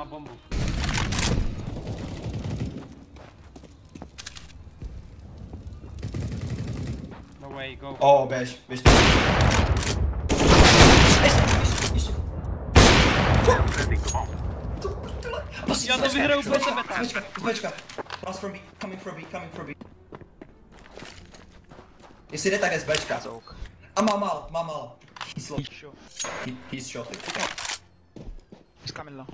má bombu. No way, go. O, běž, běž ty. Ještě, ještě, ještě. Já to vyhraju bez tebe tak. Zbečka, from me, coming from me, coming from me. Jestli jde, tak je zbečka. A má málo, má málo. He's low. Sure. He, he's shot. He's coming low.